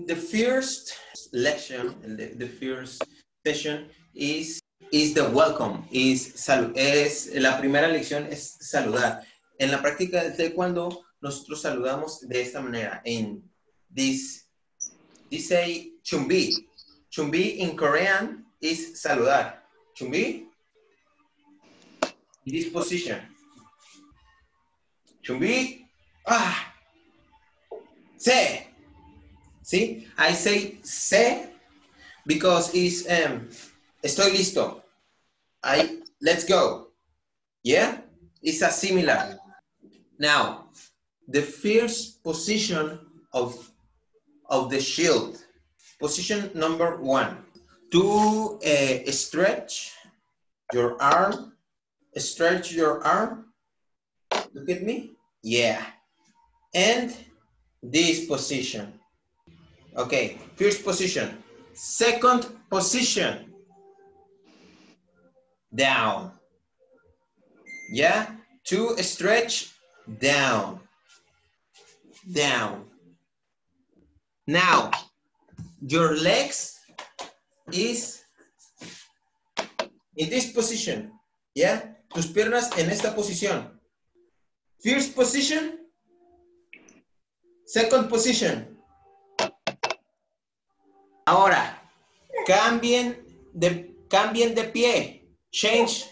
The first lection, the, first session is, is the welcome, is, salud, es la primera lección es saludar. En la práctica del taekwondo, nosotros saludamos de esta manera. En this, say chumbi. Chumbi in Korean is saludar. Chumbi. This position. Chumbi. Ah. Se. See, I say se because it's um, estoy listo. I let's go. Yeah, it's a similar. Now, the first position of of the shield, position number one, to uh, stretch your arm, stretch your arm. Look at me. Yeah, and this position. Okay, first position. Second position. Down. Yeah, to stretch, down. Down. Now, your legs is in this position. Yeah, tus piernas en esta posición. First position. Second position. Cambien de, cambien de pie. Change,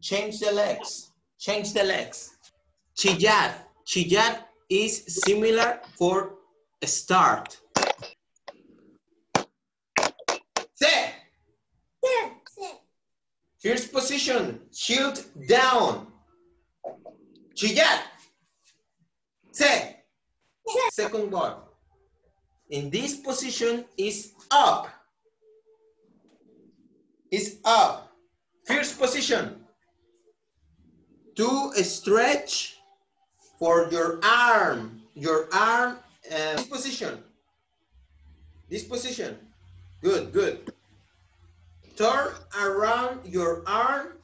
change the legs. Change the legs. Chillar. Chillar is similar for start. Se. First position, shield down. Chillar. Se. Second one. In this position is up. Is up. First position. To stretch for your arm. Your arm. Uh, this position. This position. Good, good. Turn around your arm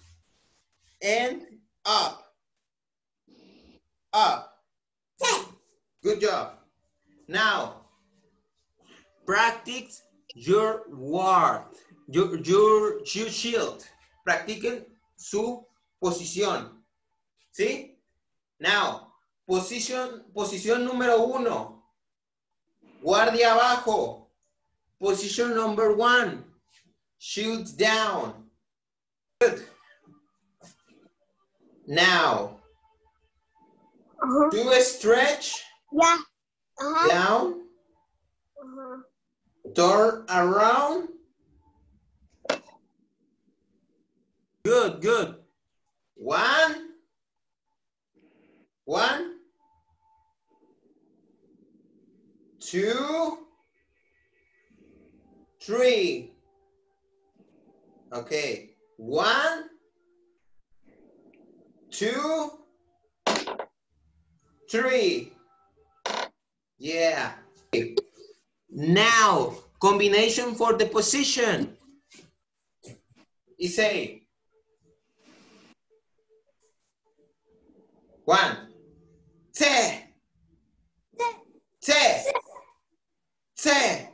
and up. Up. Good job. Now, practice your word, your, your, your shield. Practiquen su posición. ¿Sí? Now, posición, posición número uno. Guardia abajo. Position number one. Shield down. Good. Now, Uh -huh. do a stretch Yeah. Uh -huh. down. Uh -huh. Turn around. Good, good. One. One. Two. Three. Okay. One. Two. Three. Yeah. Now, combination for the position. Is a. One, te, te, te, te,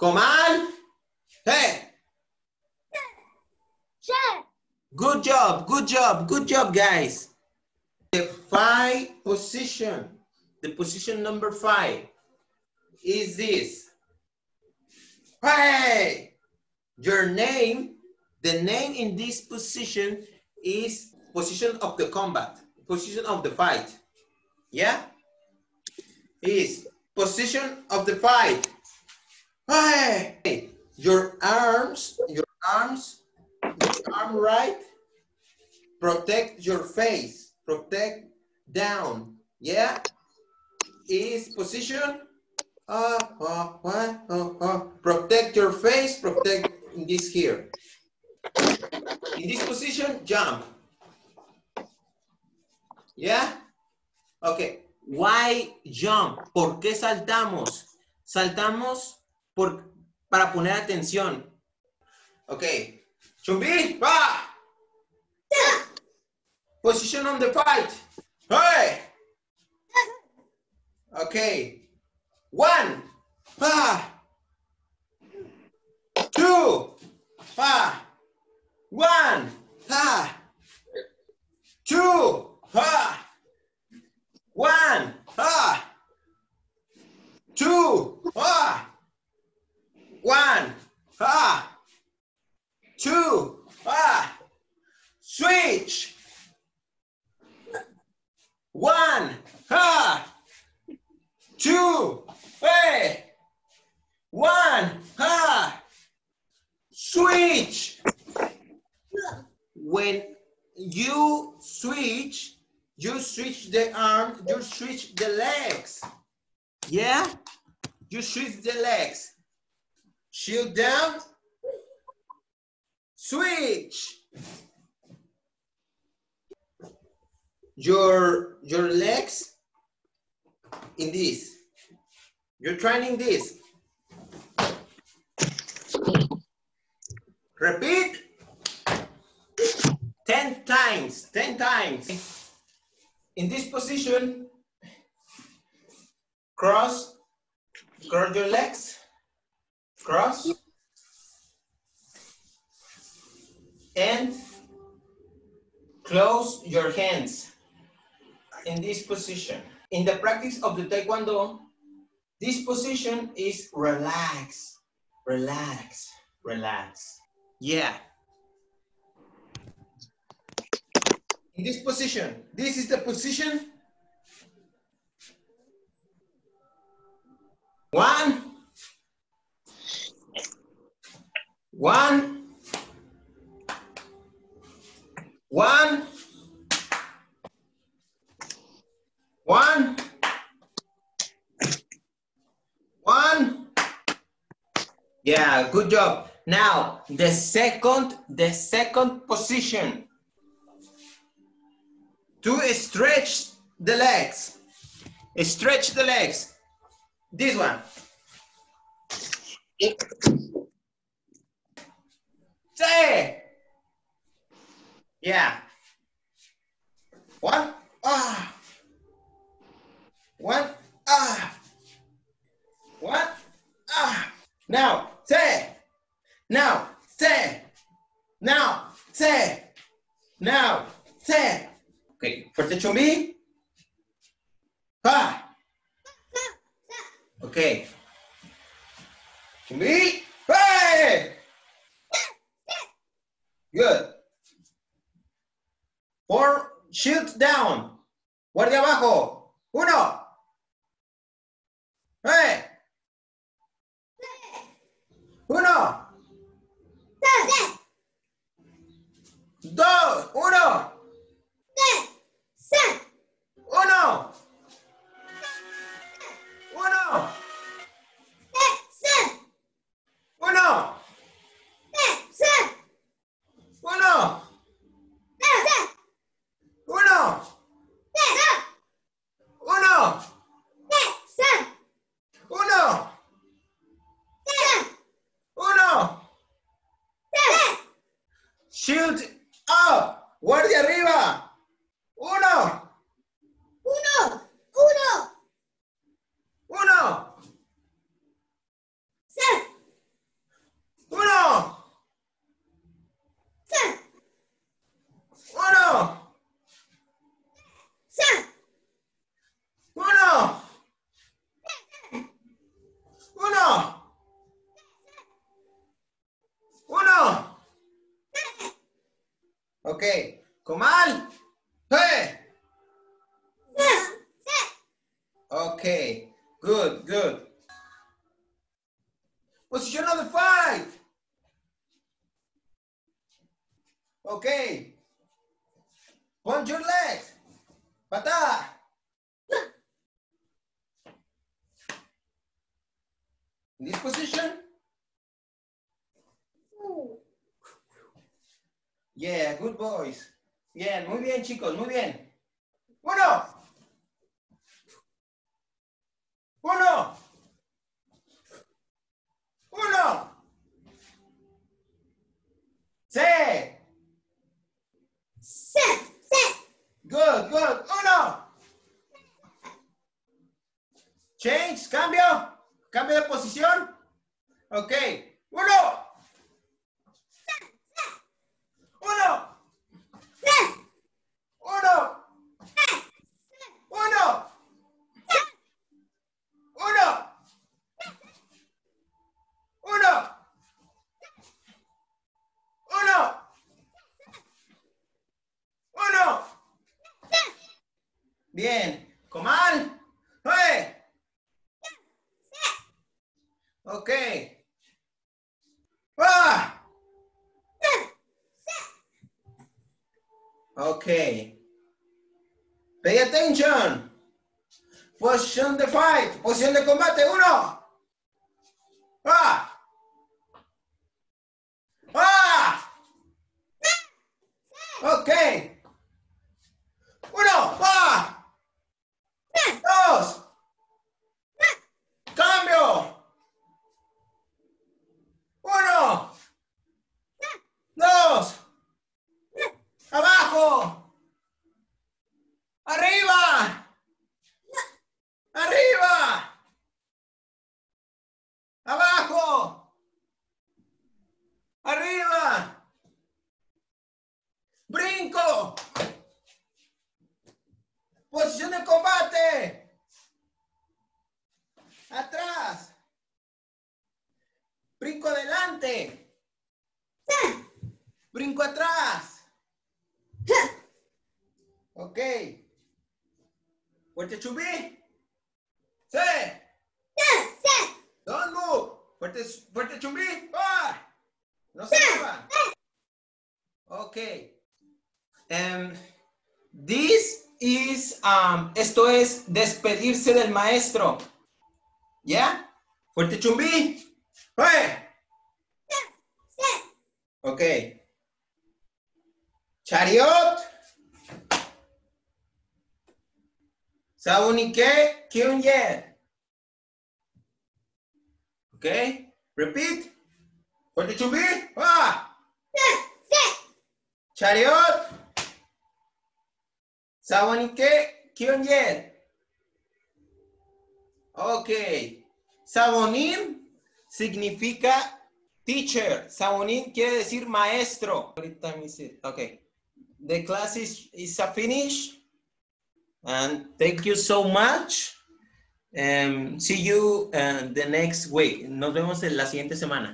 Command. Hey. Good job, good job, good job, guys. The five position, the position number five is this. Hey, your name, the name in this position is position of the combat, position of the fight. Yeah? Is position of the fight. Hey, your arms, your arms, your arm right, protect your face, protect down. Yeah? Is position uh, uh, uh, uh, uh, protect your face, protect in this here. In this position, jump. Yeah? Okay. Why jump? ¿Por qué saltamos? Saltamos para poner atención. Okay. Chumbi, va. Position on the fight. Hey. Okay. One. Pa. Two. Hey. One. Ha. Switch. When you switch, you switch the arm, you switch the legs. Yeah? You switch the legs. Shield down. Switch. Your your legs in this. You're training this. Repeat 10 times, 10 times. In this position, cross, cross your legs, cross, and close your hands in this position. In the practice of the Taekwondo, this position is relax, relax, relax. Yeah. In this position, this is the position. One. One. One. One. Yeah, good job. Now, the second, the second position. To stretch the legs. Stretch the legs. This one. Say. Yeah. One. Ah. One. Ah. One. Ah. Now, say. Now, say. Now, say. Now, say. Okay, fuerte chumbi. Pa. Okay. Chumbi. Hey. Good. Four, shield down. Guardia abajo. Uno. Hey. Uno. Shield up. Guardia arriba. Uno. Uno. Uno. Uno. Uno. Uno. Uno. Okay. Comal. Hey. Okay. Good, good. Position on the fight. Okay. Point your legs. Pata. In this position. Yeah, good boys. Bien, muy bien, chicos, muy bien. Uno. Uno. Sí. Set, set. Good, good. Uno. Change, cambio. Cambio de posición. Ok. Uno. Uno. Set, Uno. Uno. Uno. Uno. Uno. Uno. Bien. Comal. ¡Hey! Ok. ¡Ah! Ok. Pay attention. Position de fight. Posición de combate. Uno. ¡Ah! ¡Ah! Ok. Uno. ¡Ah! Dios. Brinco adelante. Brinco atrás. Ok. Fuerte chubí. Sí. Don't move. Fuerte, fuerte chubí. Ah. No se mueva. Ok. Em, this is, um, esto es despedirse del maestro. ¿Ya? Fuerte chumbí. Quiet. Ok. Chariot. Saunike kyunye. Ok. Repeat. What did you be? Ah. Chariot. Saunike kyunye. Ok. Sabonim significa teacher. Sabonim quiere decir maestro. Ahorita me dice, Ok. The class is, is a finish. And thank you so much. Um, see you uh, the next week. Nos vemos en la siguiente semana.